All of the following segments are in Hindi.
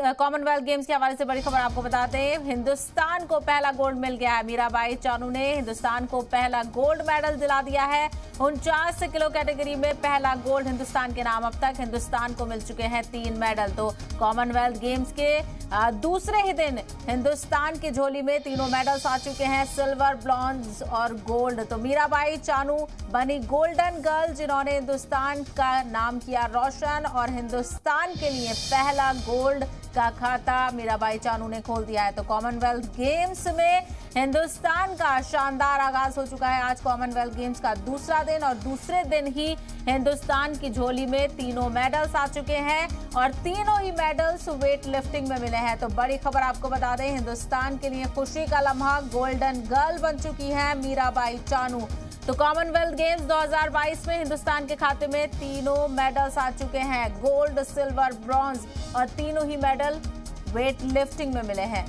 कॉमनवेल्थ गेम्स के हवाले से बड़ी खबर आपको बताते हैं। हिंदुस्तान को पहला गोल्ड मिल गया है। मीराबाई चानू ने हिंदुस्तान को पहला गोल्ड मेडल दिला दिया है। उनचास किलो कैटेगरी में पहला गोल्ड हिंदुस्तान के नाम अब तक हिंदुस्तान को मिल चुके हैं तीन मेडल तो कॉमनवेल्थ गेम्स के दूसरे ही दिन हिंदुस्तान की झोली में तीनों मेडल्स आ चुके हैं सिल्वर ब्रॉन्ज और गोल्ड तो मीराबाई चानू बनी गोल्डन गर्ल जिन्होंने हिंदुस्तान का नाम किया रोशन और हिंदुस्तान के लिए पहला गोल्ड का खाता मीराबाई चानू ने खोल दिया है। तो कॉमनवेल्थ गेम्स में हिंदुस्तान का शानदार आगाज़ हो चुका है। आज कॉमनवेल्थ गेम्स का दूसरा दिन और दूसरे दिन ही हिंदुस्तान की झोली में तीनों मेडल्स आ चुके हैं और तीनों ही मेडल्स वेट लिफ्टिंग में मिले हैं। तो बड़ी खबर आपको बता दें, हिंदुस्तान के लिए खुशी का लम्हा गोल्डन गर्ल बन चुकी है मीराबाई चानू। तो कॉमनवेल्थ गेम्स 2022 में हिंदुस्तान के खाते में तीनों मेडल्स आ चुके हैं गोल्ड सिल्वर ब्रॉन्ज और तीनों ही मेडल वेट लिफ्टिंग में मिले हैं।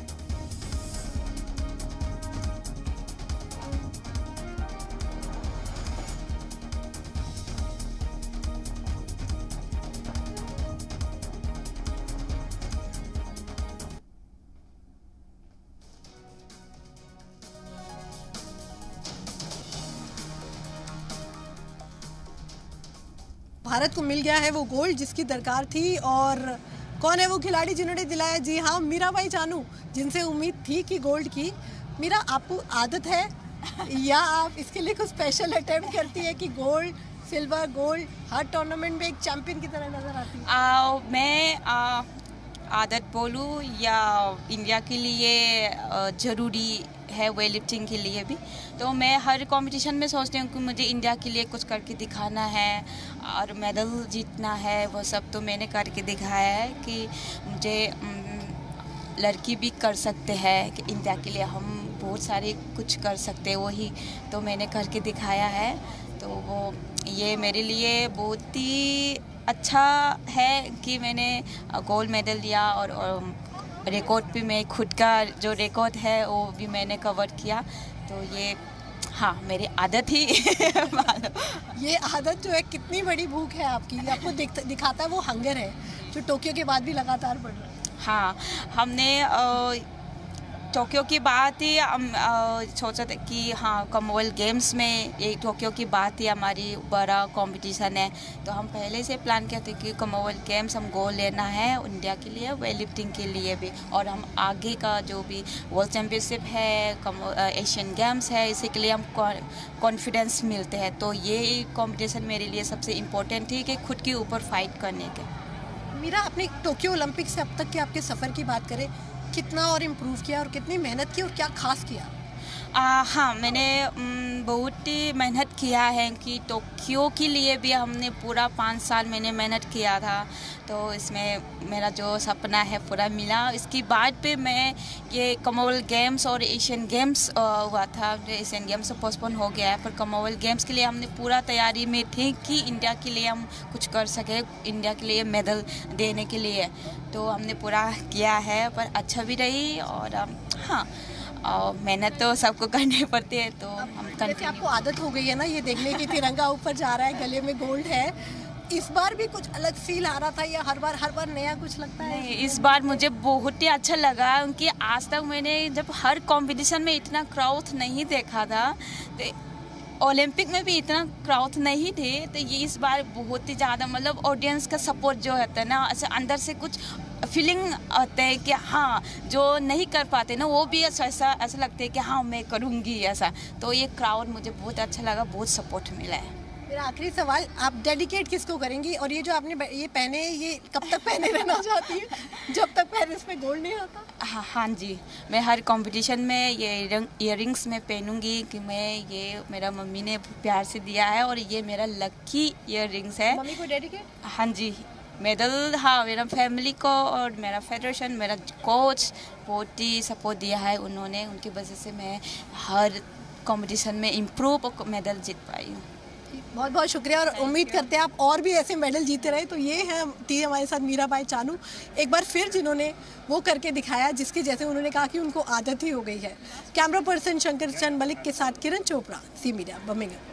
भारत को मिल गया है वो गोल्ड जिसकी दरकार थी और कौन है वो खिलाड़ी जिन्होंने दिलाया? जी हाँ मीरा भाई जानू जिनसे उम्मीद थी कि गोल्ड की। मीरा आपको आदत है? या आप इसके लिए कुछ स्पेशल अटेम्प्ट करती है कि गोल्ड सिल्वर गोल्ड हर टूर्नामेंट में एक चैंपियन की तरह नज़र आती है? आ, मैं आ, आदत बोलूँ या इंडिया के लिए ज़रूरी है वेट लिफ्टिंग के लिए भी तो मैं हर कंपटीशन में सोचती हूँ कि मुझे इंडिया के लिए कुछ करके दिखाना है और मेडल जीतना है, वो सब तो मैंने करके दिखाया है कि मुझे लड़की भी कर सकते हैं कि इंडिया के लिए हम बहुत सारे कुछ कर सकते हैं, वही तो मैंने करके दिखाया है। तो वो ये मेरे लिए बहुत ही अच्छा है कि मैंने गोल्ड मेडल लिया और, और रिकॉर्ड भी मैं खुद का जो रिकॉर्ड है वो भी मैंने कवर किया। तो ये हाँ मेरी आदत ही ये आदत जो है कितनी बड़ी भूख है आपकी। आपको दिखाता है वो हंगर है जो टोक्यो के बाद भी लगातार बढ़ रहा है। हाँ हमने आ, टोक्यो की बात ही, हम सोचा था कि हाँ कॉमनवेल्थ गेम्स में ये टोक्यो की बात ही हमारी बड़ा कंपटीशन है। तो हम पहले से प्लान था कि कॉमनवेल्थ गेम्स हम गोल लेना है इंडिया के लिए वेट लिफ्टिंग के लिए भी। और हम आगे का जो भी वर्ल्ड चैम्पियनशिप है एशियन गेम्स है, इसी के लिए हम कॉन्फिडेंस मिलते हैं। तो ये कॉम्पिटिशन मेरे लिए सबसे इम्पोर्टेंट थी कि खुद के ऊपर फाइट करने के। मीरा, अपने टोक्यो ओलंपिक से अब तक के आपके सफ़र की बात करें कितना और इम्प्रूव किया और कितनी मेहनत की और क्या खास किया? आ, हाँ मैंने बहुत ही मेहनत किया है कि टोक्यो के लिए भी हमने पूरा पाँच साल मैंने मेहनत किया था। तो इसमें मेरा जो सपना है पूरा मिला। इसके बाद पे मैं ये कमोवल गेम्स और एशियन गेम्स हुआ था। एशियन गेम्स पोस्टपोन हो गया है पर कमोवल गेम्स के लिए हमने पूरा तैयारी में थे कि इंडिया के लिए हम कुछ कर सके इंडिया के लिए मेडल देने के लिए। तो हमने पूरा किया है पर अच्छा भी रही और हाँ और मेहनत तो सबको करनी पड़ती है तो हम कंटिन्यू आपको आदत हो गई है ना ये देखने की तिरंगा ऊपर जा रहा है गले में गोल्ड है। इस बार भी कुछ अलग फील आ रहा था या हर बार हर बार नया कुछ लगता है? नहीं, इस बार मुझे बहुत ही अच्छा लगा, क्योंकि आज तक मैंने जब हर कंपटीशन में इतना क्राउथ नहीं देखा था तो ओलंपिक में भी इतना क्राउथ नहीं थे तो ये इस बार बहुत ही ज़्यादा मतलब ऑडियंस का सपोर्ट जो होता है ना, ऐसे अंदर से कुछ फीलिंग आते है कि हाँ जो नहीं कर पाते ना, वो भी ऐसा ऐसा ऐसा लगता है कि हाँ मैं करूँगी ऐसा। तो ये क्राउड मुझे बहुत अच्छा लगा, बहुत सपोर्ट मिला है। मेरा आखिरी सवाल आप डेडिकेट किसको करेंगी? और ये जो आपने ये पहने ये कब तक पहने रहना चाहती है? जब तक पेरिस में गोल्ड नहीं आता। हाँ हाँ जी। मैं हर कंपटीशन में ये इयर में पहनूँगी कि मैं ये मेरा मम्मी ने प्यार से दिया है और ये मेरा लक्की इयर रिंग्स है। मम्मी को डेडिकेट हाँ जी। मेडल हाँ मेरा फैमिली को और मेरा फेडरेशन मेरा कोच बहुत ही सपोर्ट दिया है उन्होंने। उनकी वजह से मैं हर कंपटीशन में इम्प्रूव मेडल जीत पाई हूँ। बहुत बहुत शुक्रिया और उम्मीद करते हैं आप और भी ऐसे मेडल जीते रहे। तो ये हैं थी हमारे साथ मीराबाई चानू। एक बार फिर जिन्होंने वो करके दिखाया, जिसके जैसे उन्होंने कहा कि उनको आदत ही हो गई है। कैमरा पर्सन शंकर चंद मलिक के साथ किरण चोपड़ा, सी मीडिया, बमिंगम।